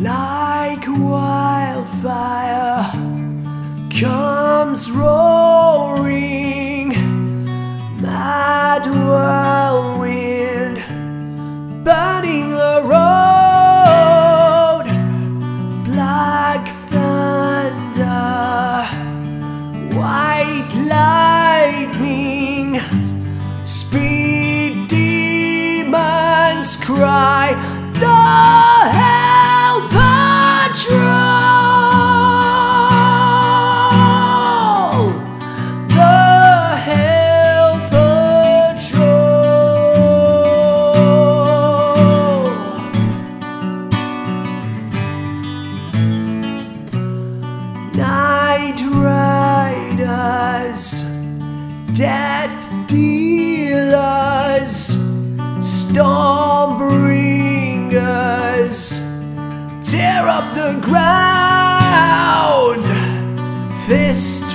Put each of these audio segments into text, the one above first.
like wildfire comes roaring, mad whirlwind burning the road, black thunder, white lightning, speed demons cry. The Tear up the ground, fist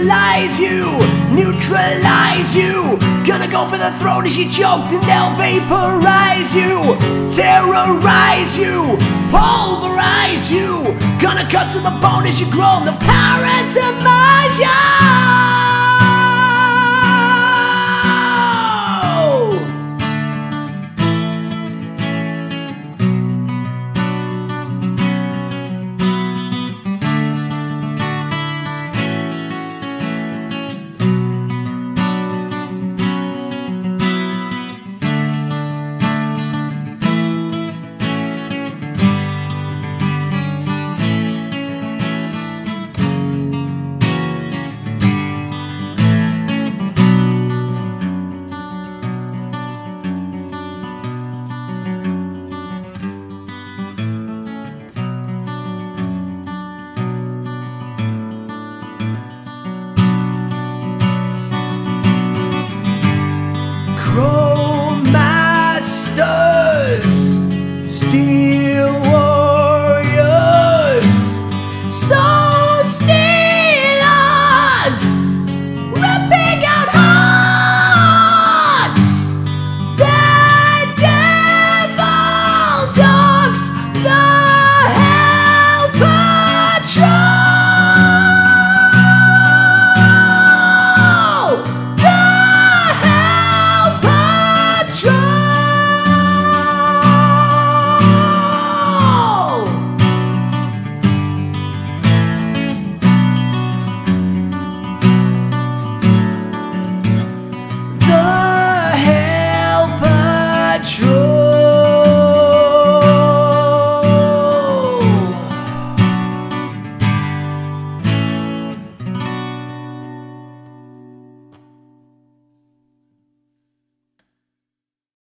brutalize you, neutralize you. Gonna go for the throat as you choke, then they'll vaporize you, terrorize you, pulverize you. Gonna cut to the bone as you groan, the paratomize